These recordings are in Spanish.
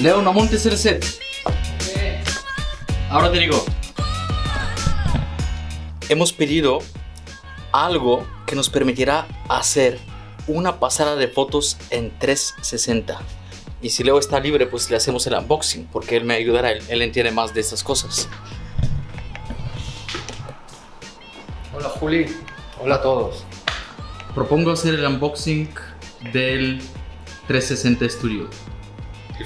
Leo, no montes el set. Ahora te digo. Hemos pedido algo que nos permitirá hacer una pasada de fotos en 360. Y si Leo está libre, pues le hacemos el unboxing, porque él me ayudará, él, él entiende más de estas cosas. Hola Juli, hola a todos. Propongo hacer el unboxing del 360 Studio.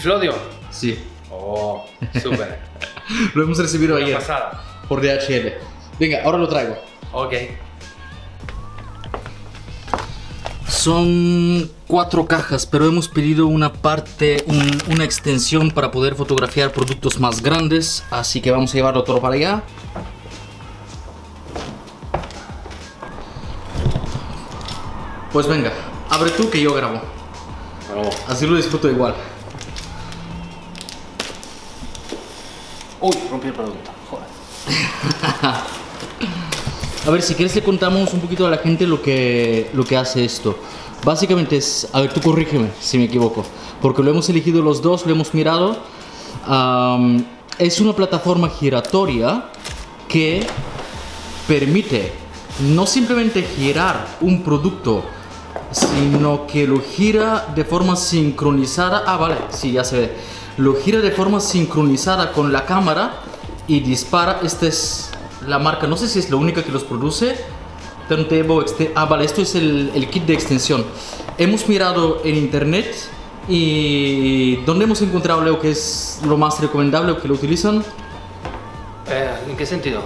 ¿El Flodio? Sí, Oh, súper. lo hemos recibido Una ayer pasada. por DHL. Venga, ahora lo traigo. Ok. Son cuatro cajas, pero hemos pedido una parte, un- una extensión para poder fotografiar productos más grandes, así que vamos a llevarlo todo para allá. Pues venga, abre tú que yo grabo, Vamos. así lo disfruto igual. Uy, rompí el producto. Joder. A ver, si quieres le contamos un poquito a la gente lo que, lo que hace esto. Básicamente es, a ver, tú corrígeme si me equivoco, porque lo hemos elegido los dos, lo hemos mirado. Es una plataforma giratoria que permite no simplemente girar un producto, sino que lo gira de forma sincronizada. Ah, vale, sí, ya se ve. Lo gira de forma sincronizada con la cámara y dispara. Esta es la marca, no sé si es la única que los produce. Turntable Exten- Ah, vale, esto es el, el kit de extensión. Hemos mirado en internet y ¿dónde hemos encontrado, Leo, que es lo más recomendable o que lo utilizan? Eh, ¿En qué sentido?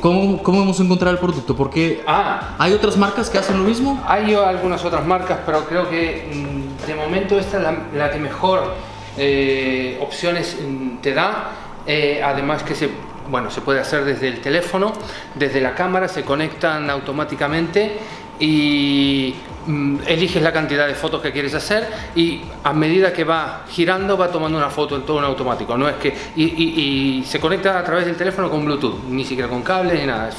¿Cómo, ¿Cómo hemos encontrado el producto? Porque Ah, hay otras marcas que hacen lo mismo. hay algunas otras marcas, pero creo que mm, de momento esta es la, la que mejor eh, opciones te da. Eh, además que se, bueno, se puede hacer desde el teléfono, desde la cámara, se conectan automáticamente y mm, eliges la cantidad de fotos que quieres hacer y a medida que va girando va tomando una foto en todo en automático. No es que y, se conecta a través del teléfono con Bluetooth, ni siquiera con cables ni nada.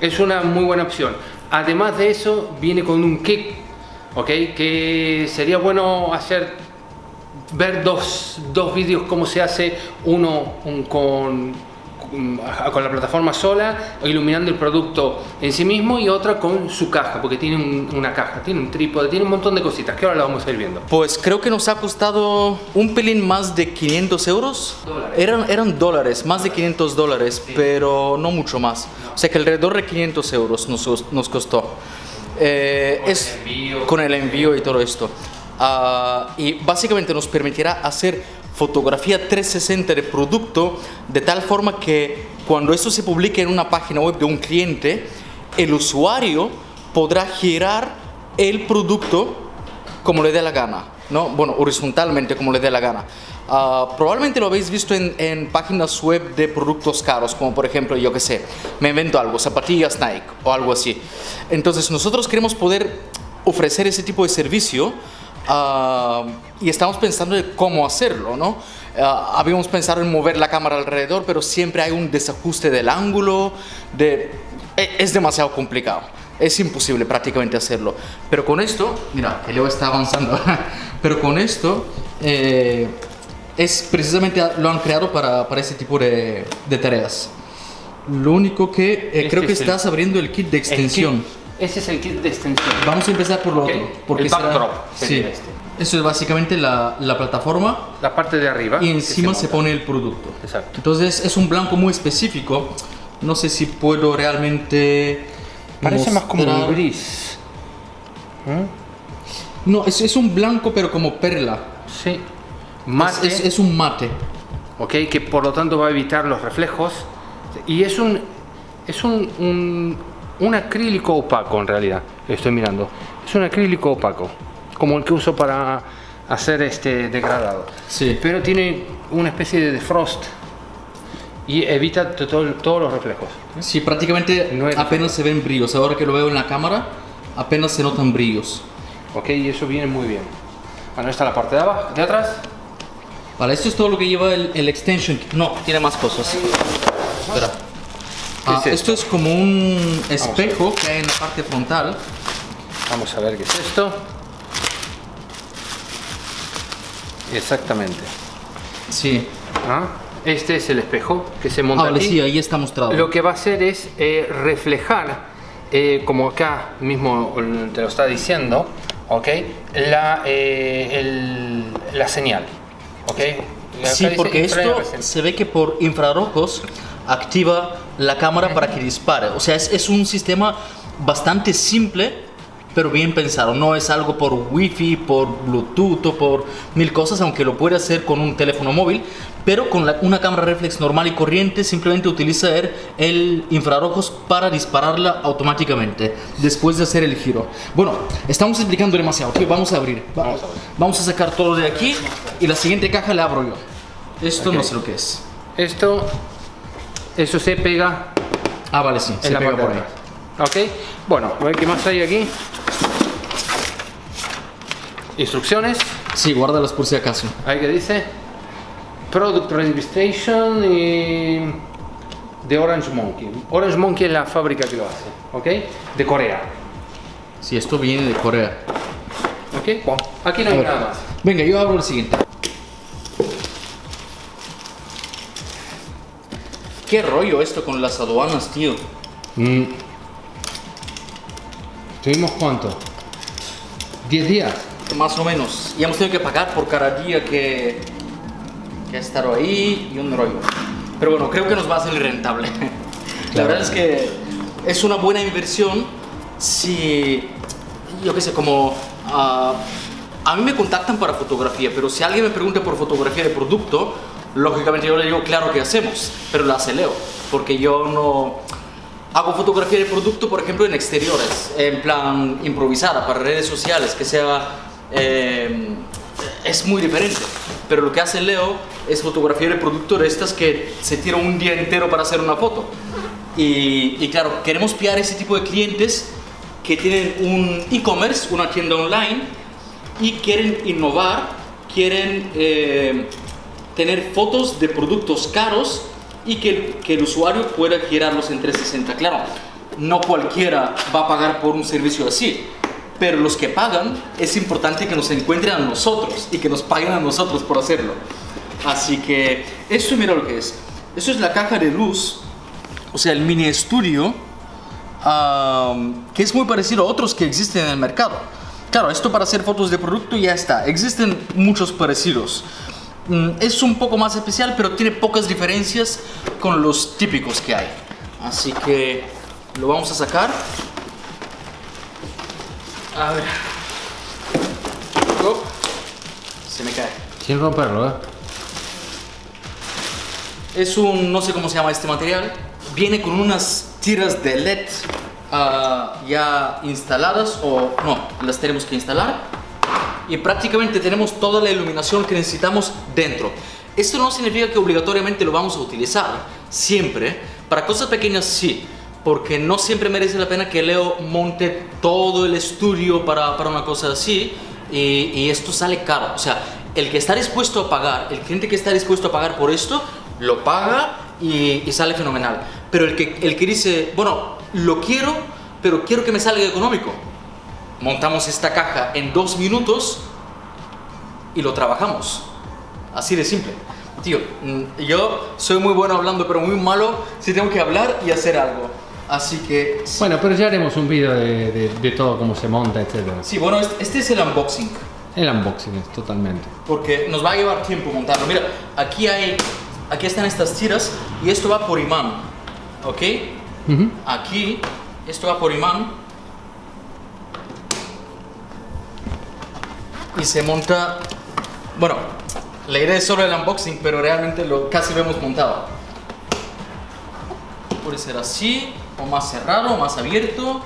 Es una muy buena opción. Además de eso, viene con un kit, ¿ok? Que sería bueno hacer, ver dos, dos vídeos cómo se hace, uno un con, con- la plataforma sola, iluminando el producto en sí mismo, y otra con su caja, porque tiene un- una caja, tiene un trípode, tiene un montón de cositas que ahora la vamos a ir viendo. Pues creo que nos ha costado un pelín más de 500 euros. Dólares. Eran, eran dólares, más de 500 dólares, pero no mucho más. O sea que alrededor de 500 euros nos, nos costó. Eh, Con es, el envío. Con el envío y todo esto. Ah, y básicamente nos permitirá hacer fotografía 360 de producto de tal forma que cuando esto se publique en una página web de un cliente, el usuario podrá girar el producto como le dé la gana, ¿no? Bueno, horizontalmente como le dé la gana. Ah, probablemente lo habéis visto en, en páginas web de productos caros, como por ejemplo, yo qué sé, me invento algo, zapatillas Nike o algo así. Entonces nosotros queremos poder ofrecer ese tipo de servicio ah, y estamos pensando de cómo hacerlo, ¿no? Ah, habíamos pensado en mover la cámara alrededor, pero siempre hay un desajuste del ángulo, de... e- es demasiado complicado. Es imposible prácticamente hacerlo. Pero con esto, mira, que Leo está avanzando. Pero con esto, eh, es precisamente lo han creado para, para ese tipo de, de tareas. Lo único que eh, Este creo que es el- estás abriendo el kit de El extensión. kit- ese es el kit de extensión. Vamos a empezar por lo Ok, otro. el será- backdrop sí, sería este. Eso es básicamente la, la plataforma La parte de arriba. y encima se, monta. pone el producto. Exacto. Entonces es un blanco muy específico. No sé si puedo realmente. Parece más como mostrar- un gris. No, es, es un blanco pero como perla. Sí. Mate. Es, es- es un mate. ok, que por lo tanto va a evitar los reflejos. Y es un. Es un, un, un acrílico opaco en realidad. Estoy mirando. Es un acrílico opaco. Como el que uso para hacer este degradado. Sí. Pero tiene una especie de defrost. Y evita to- todo- todos los reflejos. Sí, prácticamente No apenas se ven brillos. Ahora que lo veo en la cámara, apenas se notan brillos. Ok, y eso viene muy bien. Bueno, esta es la parte de abajo, de atrás. Vale, esto es todo lo que lleva el, el extension. No, tiene más cosas. Espera. ¿Qué Ah, es esto es como un espejo que hay en la parte frontal. Vamos a ver qué es esto. Exactamente. Sí. ¿Ah? Este es el espejo que se monta Ah, vale, aquí. sí, ahí está mostrado. Lo que va a hacer es eh, reflejar, eh, como acá mismo te lo está diciendo, ¿ok? La, eh, el- la señal, ¿ok? Acá Sí, porque esto se ve que por infrarrojos activa la cámara para que dispare. O sea, es, es un sistema bastante simple, pero bien pensado. No es algo por wifi, por bluetooth o por mil cosas, aunque lo puede hacer con un teléfono móvil. Pero con la- una cámara reflex normal y corriente simplemente utiliza el, el infrarrojos para dispararla automáticamente después de hacer el giro. Bueno, estamos explicando demasiado. vamos a abrir. Va- Vamos a abrir. Vamos a sacar todo de aquí y la siguiente caja la abro yo. Esto no sé lo que es. Esto, eso se pega Ah, vale, sí. en Se la pega parte por ahí. ¿Ok? Bueno, a ver qué más hay aquí. Instrucciones. Sí, guárdalas por si acaso. Ahí que dice Product Registration y de Orange Monkey. Orange Monkey es la fábrica que lo hace, ¿ok? De Corea. Sí, esto viene de Corea. ¿Ok? Bueno, aquí no hay nada más. Venga, yo abro el siguiente. Qué rollo esto con las aduanas, tío. Mm. ¿Tuvimos cuánto? ¿10 días? Más o menos. Y hemos tenido que pagar por cada día que, que ha estado ahí y un rollo. Pero bueno, creo que nos va a salir rentable. La Claro. verdad es que es una buena inversión si, yo qué sé, como... ah, a mí me contactan para fotografía, pero si alguien me pregunta por fotografía de producto, lógicamente yo le digo, claro que hacemos, pero la Leo, porque yo no... Hago fotografía de producto, por ejemplo, en exteriores, en plan improvisada, para redes sociales, que sea... eh, es muy diferente. Pero lo que hace Leo es fotografía de producto de estas que se tira un día entero para hacer una foto. Y, claro, queremos pillar ese tipo de clientes que tienen un e-commerce, una tienda online, y quieren innovar, quieren eh, tener fotos de productos caros y que, que el usuario pueda girarlos en 360. Claro, no cualquiera va a pagar por un servicio así, pero los que pagan es importante que nos encuentren a nosotros y que nos paguen a nosotros por hacerlo. Así que esto mira lo que es. Esto es la caja de luz, o sea, el mini estudio, que es muy parecido a otros que existen en el mercado. Claro, esto para hacer fotos de producto ya está. Existen muchos parecidos. Mm, Es un poco más especial, pero tiene pocas diferencias con los típicos que hay. Así que lo vamos a sacar. A ver. Oh, se me cae. Sin romperlo, ¿eh? Es un, no sé cómo se llama este material, viene con unas tiras de LED ah, ya instaladas o no, las tenemos que instalar y prácticamente tenemos toda la iluminación que necesitamos dentro. Esto no significa que obligatoriamente lo vamos a utilizar siempre, para cosas pequeñas sí, porque no siempre merece la pena que Leo monte todo el estudio para, para una cosa así y, esto sale caro. O sea, el que está dispuesto a pagar, el cliente que está dispuesto a pagar por esto, lo paga y, y sale fenomenal. Pero el que, el que dice, bueno, lo quiero, pero quiero que me salga económico, montamos esta caja en dos minutos y lo trabajamos. Así de simple. Tío, mm, yo soy muy bueno hablando, pero muy malo si tengo que hablar y hacer algo. Así que, sí, Bueno, pero ya haremos un vídeo de, de- de todo, cómo se monta, etc. sí, bueno, este- este es el unboxing. El unboxing es totalmente. porque nos va a llevar tiempo montarlo. Mira, aquí hay, aquí están estas tiras y esto va por imán, ¿ok? Ujú. Aquí, esto va por imán y se monta, bueno, la idea es solo el unboxing, pero realmente lo casi lo hemos montado. Puede ser así, o más cerrado, o más abierto.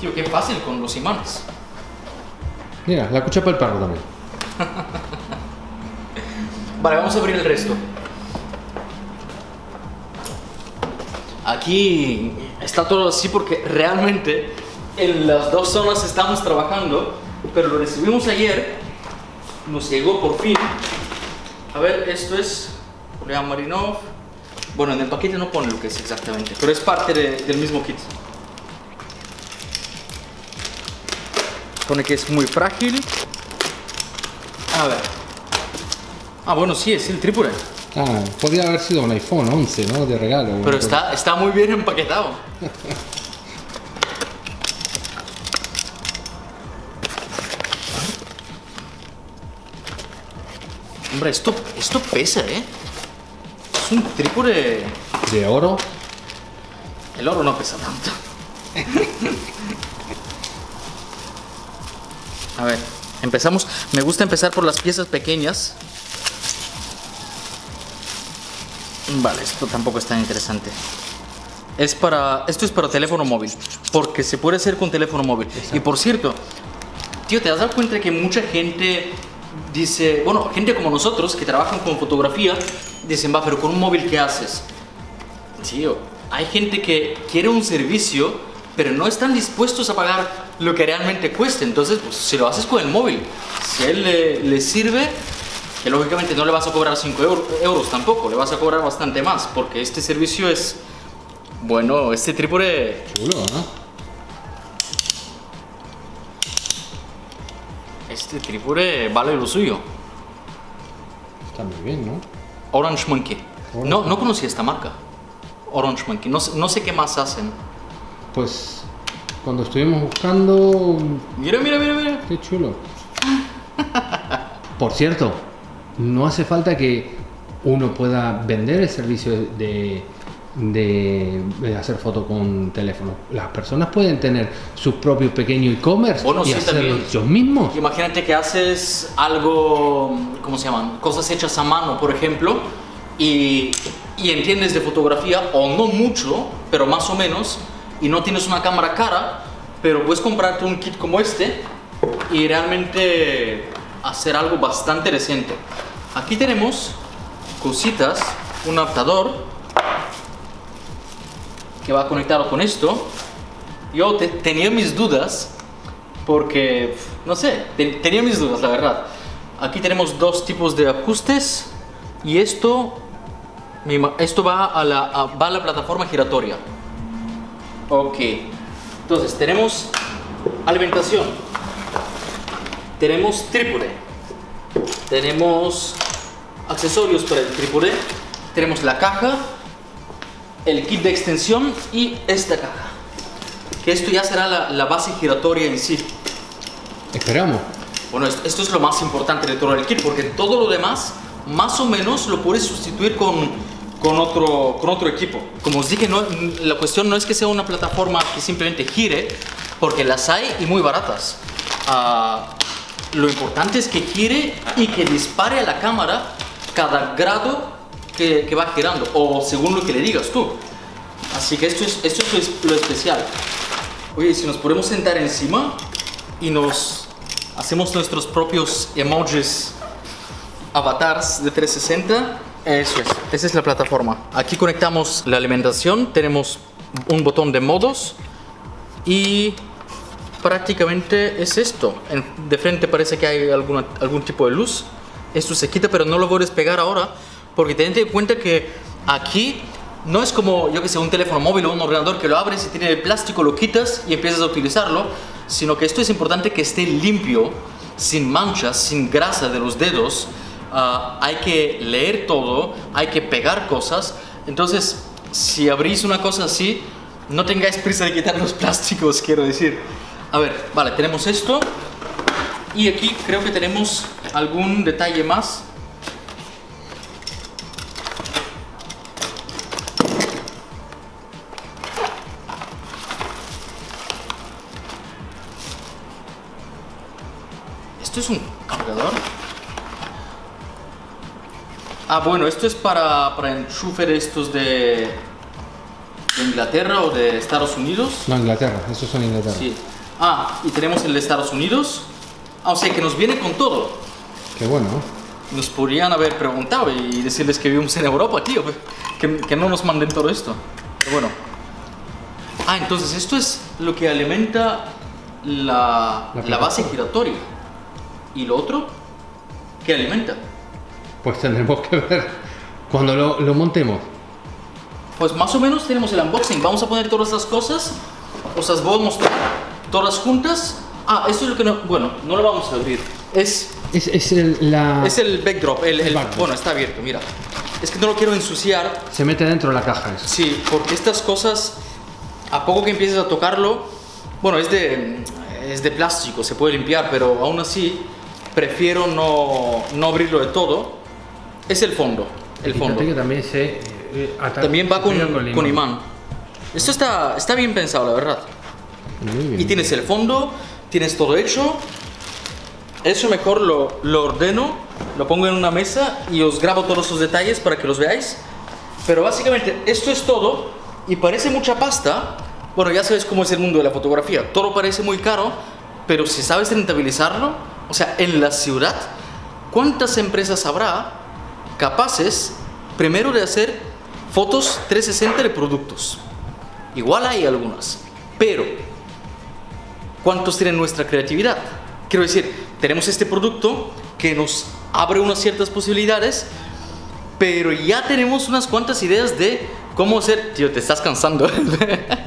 Tío, qué fácil con los imanes. Mira, la cuchapa del perro también. Vale, vamos a abrir el resto. Aquí está todo así porque realmente en las dos zonas estamos trabajando, pero lo recibimos ayer, nos llegó por fin. A ver, esto es Julián Marinov. Bueno, en el paquete no pone lo que es exactamente, pero es parte de- del mismo kit. Pone que es muy frágil, A ver. Ah, bueno, sí, es el trípode. Ah, podría haber sido un iPhone 11, ¿no? De regalo. Pero está, está muy bien empaquetado. Hombre, esto, esto pesa, ¿eh? Es un trípode... ¿De oro? El oro no pesa tanto. A ver, empezamos. Me gusta empezar por las piezas pequeñas. Vale, esto tampoco es tan interesante. Es para, esto es para teléfono móvil, porque se puede hacer con teléfono móvil. Y por cierto, tío, ¿te has dado cuenta que mucha gente dice, bueno, gente como nosotros que trabajan con fotografía, dicen, va, pero con un móvil, ¿qué haces? Tío, hay gente que quiere un servicio, pero no están dispuestos a pagar lo que realmente cuesta. Entonces, pues, si lo haces con el móvil, si a él le, le sirve, que lógicamente no le vas a cobrar 5 euros tampoco, le vas a cobrar bastante más, porque este servicio es, bueno, este trípode... Chulo, ¿no? Este trípode vale lo suyo. Está muy bien, ¿no? Orange Monkey. Orange No, no conocía esta marca. Orange Monkey. No, sé- no sé qué más hacen. Pues cuando estuvimos buscando, Mira, mira, mira, mira. qué chulo. Por cierto, no hace falta que uno pueda vender el servicio de, de, de hacer foto con teléfono. Las personas pueden tener su propio pequeño e-commerce Bueno, y sí, hacerlo también. ellos mismos. Imagínate que haces algo, ¿cómo se llaman? Cosas hechas a mano, por ejemplo, y, y entiendes de fotografía, o no mucho, pero más o menos, y no tienes una cámara cara, pero puedes comprarte un kit como este y realmente hacer algo bastante decente. Aquí tenemos cositas, un adaptador que va conectado con esto. Yo te- tenía mis dudas porque, no sé, te- tenía mis dudas, la verdad. Aquí tenemos dos tipos de ajustes y esto, esto va a la, va a la plataforma giratoria. Ok, entonces tenemos alimentación, tenemos trípode, tenemos accesorios para el trípode, tenemos la caja, el kit de extensión y esta caja. Que esto ya será la, la base giratoria en sí. Esperamos. Bueno, esto, esto es lo más importante de todo el kit, porque todo lo demás, más o menos, lo puedes sustituir con, con, otro, con otro equipo. Como os dije, no, la cuestión no es que sea una plataforma que simplemente gire, porque las hay y muy baratas. Ah, lo importante es que gire y que dispare a la cámara cada grado que, que va girando, o según lo que le digas tú. Así que esto es, esto es lo es- lo especial. Oye, si nos podemos sentar encima y nos hacemos nuestros propios emojis avatars de 360, eso es, esa es la plataforma. Aquí conectamos la alimentación, tenemos un botón de modos y prácticamente es esto. De frente parece que hay alguna, algún tipo de luz. Esto se quita, pero no lo voy a despegar ahora porque tened en cuenta que aquí no es como, yo que sé, un teléfono móvil o un ordenador que lo abres y tiene el plástico, lo quitas y empiezas a utilizarlo, sino que esto es importante que esté limpio, sin manchas, sin grasa de los dedos. Ah, hay que leer todo, hay que pegar cosas. Entonces, si abrís una cosa así, no tengáis prisa de quitar los plásticos, quiero decir. A ver, vale, tenemos esto. Y aquí creo que tenemos algún detalle más. ¿Esto es un cargador? Ah, bueno, esto es para, para enchufe de estos de, de Inglaterra o de Estados Unidos. No, Inglaterra, esos son Inglaterra. Sí. Ah, y tenemos el de Estados Unidos. Ah, o sea que nos viene con todo. Qué bueno. ¿no? Nos podrían haber preguntado y decirles que vivimos en Europa, tío. Que, que no nos manden todo esto. Pero bueno. Ah, entonces esto es lo que alimenta la, La la base giratoria. ¿Y lo otro? ¿Qué alimenta? Pues tendremos que ver cuando lo, lo montemos. Pues más o menos tenemos el unboxing. Vamos a poner todas las cosas. Os las voy a mostrar todas juntas. Ah, esto es lo que no... Bueno, no lo vamos a abrir. Es, Es, es el, la... es el backdrop. El, el- backdrop. bueno, está abierto, mira. Es que no lo quiero ensuciar. Se mete dentro de la caja eso. Sí, porque estas cosas, a poco que empieces a tocarlo, bueno, es de, es de plástico, se puede limpiar, pero aún así prefiero no, no abrirlo de todo. Es el fondo, el fondo. que también se eh, También va con, pega con imán. Esto está, está bien pensado, la verdad. Muy bien. Y tienes el fondo, tienes todo hecho. Eso mejor lo, lo ordeno, lo pongo en una mesa y os grabo todos esos detalles para que los veáis. Pero básicamente esto es todo y parece mucha pasta. Bueno, ya sabes cómo es el mundo de la fotografía. Todo parece muy caro, pero si sabes rentabilizarlo, o sea, en la ciudad, ¿cuántas empresas habrá capaces primero de hacer fotos 360 de productos? Igual hay algunas, pero ¿cuántos tienen nuestra creatividad? Quiero decir, tenemos este producto que nos abre unas ciertas posibilidades, pero ya tenemos unas cuantas ideas de cómo hacer... Tío, te estás cansando.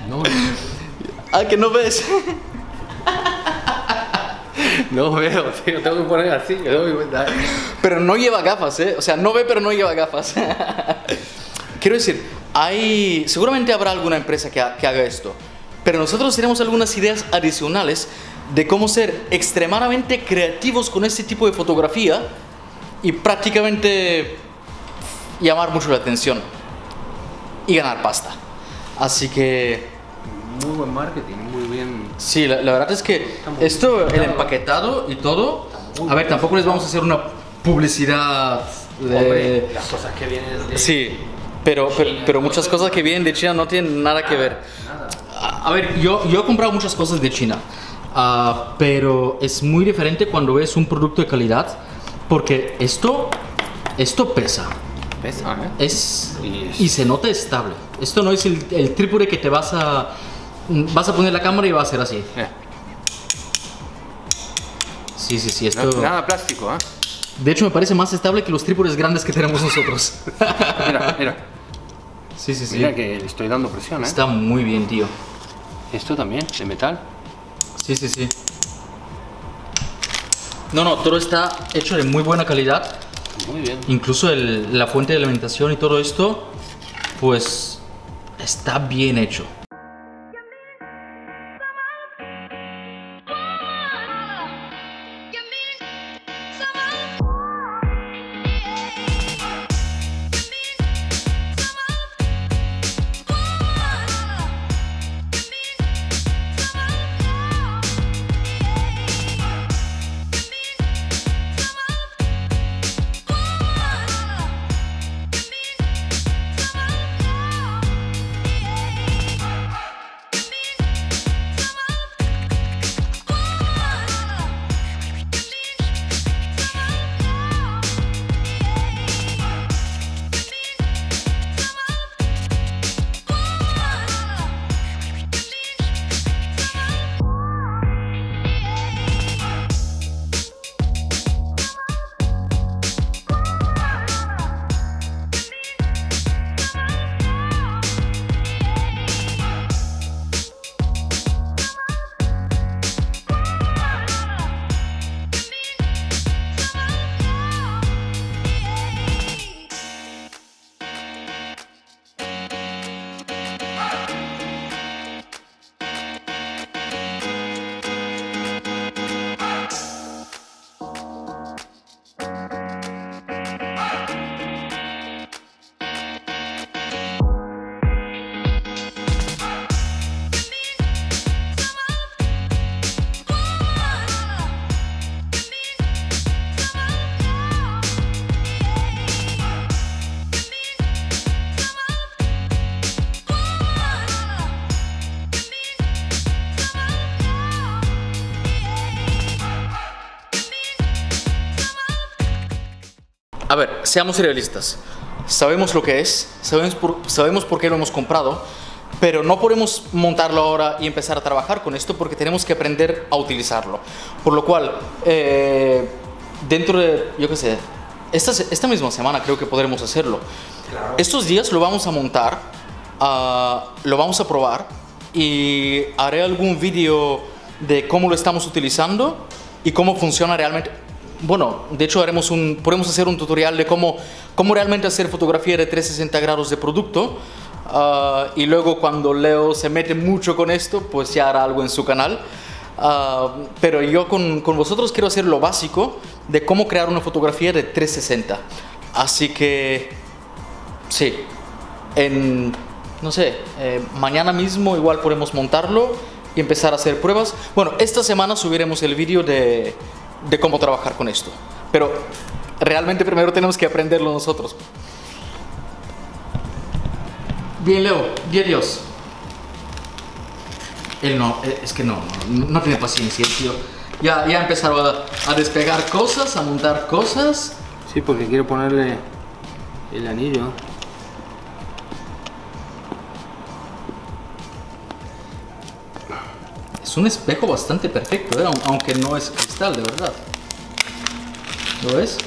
No, ah, que no ves. no veo, tío, tengo que poner así. me cuenta. Pero no lleva gafas, ¿eh? O sea, no ve, pero no lleva gafas. Quiero decir, hay, seguramente habrá alguna empresa que, ha- que haga esto, pero nosotros tenemos algunas ideas adicionales de cómo ser extremadamente creativos con este tipo de fotografía y prácticamente llamar mucho la atención y ganar pasta. Así que Muy buen marketing. Sí, la, la verdad es que esto, el empaquetado y todo, a ver, tampoco les vamos a hacer una publicidad de... Hombre, las cosas que vienen de... Sí, pero, pero, pero muchas cosas que vienen de China no tienen nada que ver. A, a ver, yo, yo he comprado muchas cosas de China, ah, pero es muy diferente cuando ves un producto de calidad, porque esto, esto pesa. Pesa, ¿eh? Es- y se nota estable. Esto no es el, el trípode que te vas a... Vas a poner la cámara y va a ser así. Eh, Sí, sí, sí. Esto... no- Nada plástico, ¿eh? De hecho, me parece más estable que los trípodes grandes que tenemos nosotros. Mira, mira. sí, sí, sí. Mira que le estoy dando presión, ¿eh? Está muy bien, tío. Esto también, de metal. Sí, sí, sí. No, no, todo está hecho de muy buena calidad. Muy bien. Incluso el- la fuente de alimentación y todo esto, pues está bien hecho. A ver, seamos realistas. Sabemos lo que es, sabemos por, sabemos por qué lo hemos comprado, pero no podemos montarlo ahora y empezar a trabajar con esto porque tenemos que aprender a utilizarlo. Por lo cual, eh, dentro de, yo qué sé, esta, esta misma semana creo que podremos hacerlo. Estos días lo vamos a montar, ah, lo vamos a probar y haré algún vídeo de cómo lo estamos utilizando y cómo funciona realmente. Bueno, de hecho haremos un, podemos hacer un tutorial de cómo, cómo realmente hacer fotografía de 360 grados de producto. Ah, y luego cuando Leo se mete mucho con esto, pues ya hará algo en su canal. Ah, pero yo con, con, vosotros quiero hacer lo básico de cómo crear una fotografía de 360. Así que, sí, en, no sé, eh, mañana mismo igual podemos montarlo y empezar a hacer pruebas. Bueno, esta semana subiremos el vídeo de, de cómo trabajar con esto. Pero realmente primero tenemos que aprenderlo nosotros. Bien, Leo, dios. Él no, eh, es que no, no, tiene paciencia, tío. Ya, ya empezaron a, a, despegar cosas, a montar cosas. Sí, porque quiero ponerle el anillo. Es un espejo bastante perfecto, ¿eh? aunque no es cristal, de verdad. ¿Lo ves?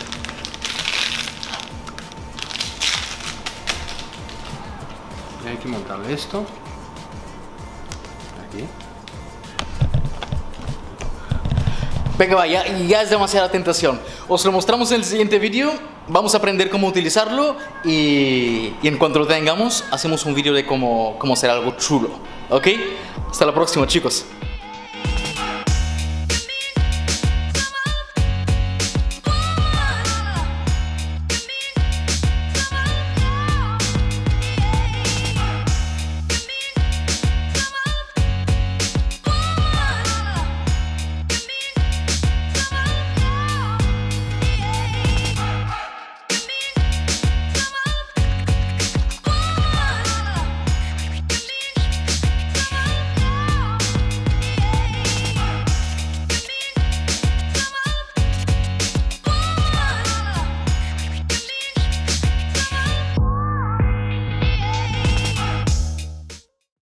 hay que montarle esto. Aquí. Venga, va, ya, ya, es demasiada tentación. Os lo mostramos en el siguiente vídeo. Vamos a aprender cómo utilizarlo y, y en cuanto lo tengamos, hacemos un vídeo de cómo, cómo hacer algo chulo. ¿Ok? Hasta la próxima, chicos.